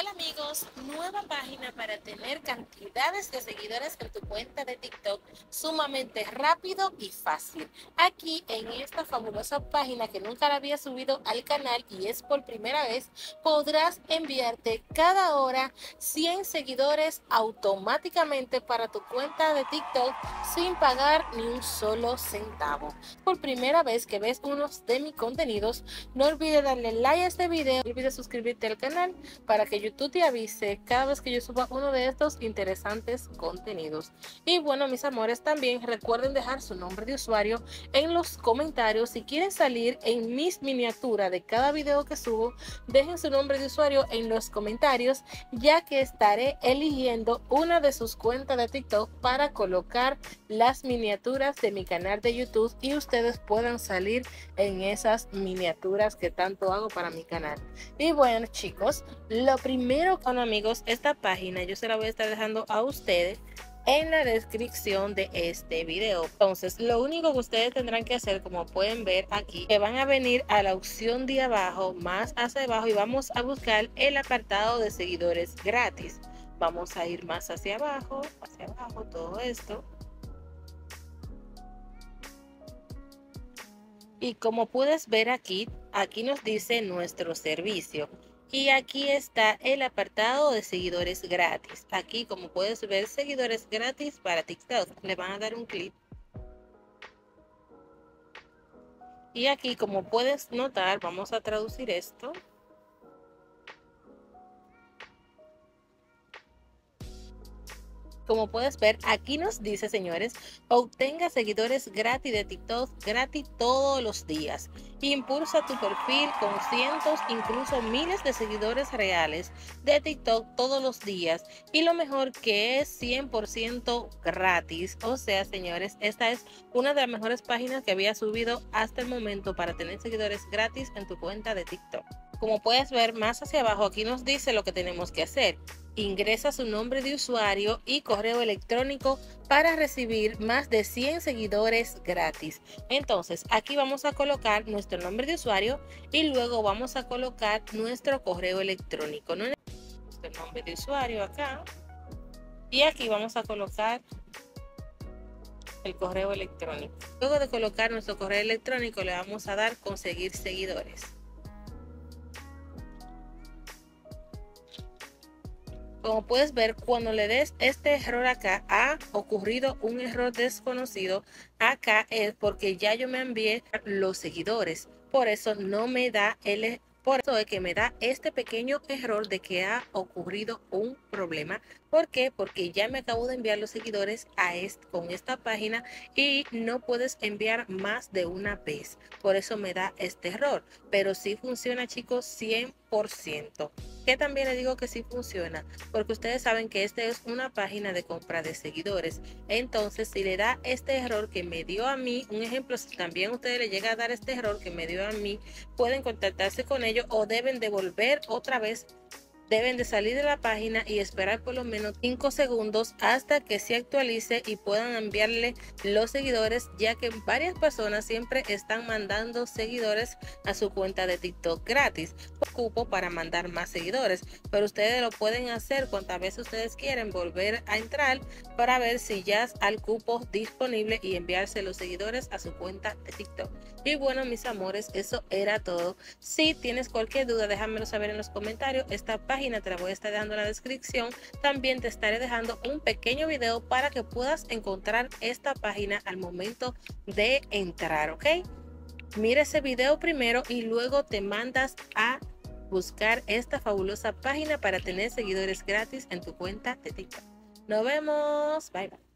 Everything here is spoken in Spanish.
Hola amigos, nueva página para tener cantidades de seguidores en tu cuenta de TikTok sumamente rápido y fácil. Aquí en esta fabulosa página que nunca la había subido al canal y es por primera vez, podrás enviarte cada hora 100 seguidores automáticamente para tu cuenta de TikTok sin pagar ni un solo centavo. Por primera vez que ves unos de mis contenidos, no olvides darle like a este video, no olvides suscribirte al canal para que YouTube te avise cada vez que yo suba uno de estos interesantes contenidos. Y bueno, mis amores, también recuerden dejar su nombre de usuario en los comentarios. Si quieren salir en mis miniaturas de cada video que subo, dejen su nombre de usuario en los comentarios, ya que estaré eligiendo una de sus cuentas de TikTok para colocar las miniaturas de mi canal de YouTube y ustedes puedan salir en esas miniaturas que tanto hago para mi canal. Y bueno, chicos, lo primero con amigos, esta página yo se la voy a estar dejando a ustedes en la descripción de este video. Entonces, lo único que ustedes tendrán que hacer, como pueden ver aquí, que van a venir a la opción de abajo, más hacia abajo, y vamos a buscar el apartado de seguidores gratis. Vamos a ir más hacia abajo, hacia abajo, todo esto. Y como puedes ver aquí, aquí nos dice nuestro servicio. Y aquí está el apartado de seguidores gratis. Aquí, como puedes ver, seguidores gratis para TikTok. Le van a dar un clic. Y aquí, como puedes notar, vamos a traducir esto. Como puedes ver, aquí nos dice, señores, obtenga seguidores gratis de TikTok gratis todos los días. Impulsa tu perfil con cientos, incluso miles de seguidores reales de TikTok todos los días. Y lo mejor que es 100% gratis. O sea, señores, esta es una de las mejores páginas que había subido hasta el momento para tener seguidores gratis en tu cuenta de TikTok. Como puedes ver más hacia abajo, aquí nos dice lo que tenemos que hacer. Ingresa su nombre de usuario y correo electrónico para recibir más de 100 seguidores gratis. Entonces, aquí vamos a colocar nuestro nombre de usuario y luego vamos a colocar nuestro correo electrónico. Nuestro nombre de usuario acá. Y aquí vamos a colocar el correo electrónico. Luego de colocar nuestro correo electrónico, le vamos a dar conseguir seguidores. Como puedes ver, cuando le des este error acá, ha ocurrido un error desconocido. Acá es porque ya yo me envié los seguidores. Por eso no me da el por eso es que me da este pequeño error de que ha ocurrido un problema. ¿Por qué? Porque ya me acabo de enviar los seguidores a con esta página y no puedes enviar más de una vez. Por eso me da este error. Pero sí funciona chicos 100% que también le digo que sí funciona? Porque ustedes saben que esta es una página de compra de seguidores. Entonces, si le da este error que me dio a mí, un ejemplo, si también ustedes le llega a dar este error que me dio a mí, pueden contactarse con ellos o deben devolver otra vez deben de salir de la página y esperar por lo menos 5 segundos hasta que se actualice y puedan enviarle los seguidores ya que varias personas siempre están mandando seguidores a su cuenta de TikTok gratis cupo para mandar más seguidores. Pero ustedes lo pueden hacer cuantas veces ustedes quieren volver a entrar para ver si ya es al cupo disponible y enviarse los seguidores a su cuenta de TikTok. Y bueno mis amores eso era todo. Si tienes cualquier duda déjamelo saber en los comentarios. Esta página te la voy a estar dando en la descripción. También te estaré dejando un pequeño video para que puedas encontrar esta página al momento de entrar, ¿ok? Mira ese video primero y luego te mandas a buscar esta fabulosa página para tener seguidores gratis en tu cuenta de TikTok. Nos vemos. Bye bye.